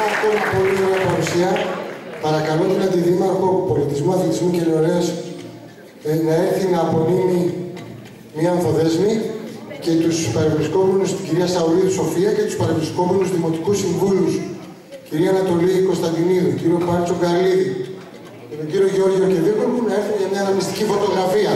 Πάρα πολύ μεγάλη παρουσία. Παρακαλώ την Αντιδήμαρχο Πολιτισμού, Αθλητισμού και Νεωρέας ε, να έρθει να απονείμει μια ανθοδέσμη και τους παρευρισκόμενους, την κυρία Σαουρίδου Σοφία και τους παρευρισκόμενους δημοτικούς συμβούλους, κυρία Ανατολή Κωνσταντινίδου, κύριο Πάρτσο Γκαλίδη και τον κύριο Γεώργιο Κεδίκο να έρθουν για μια αναμυστική φωτογραφία.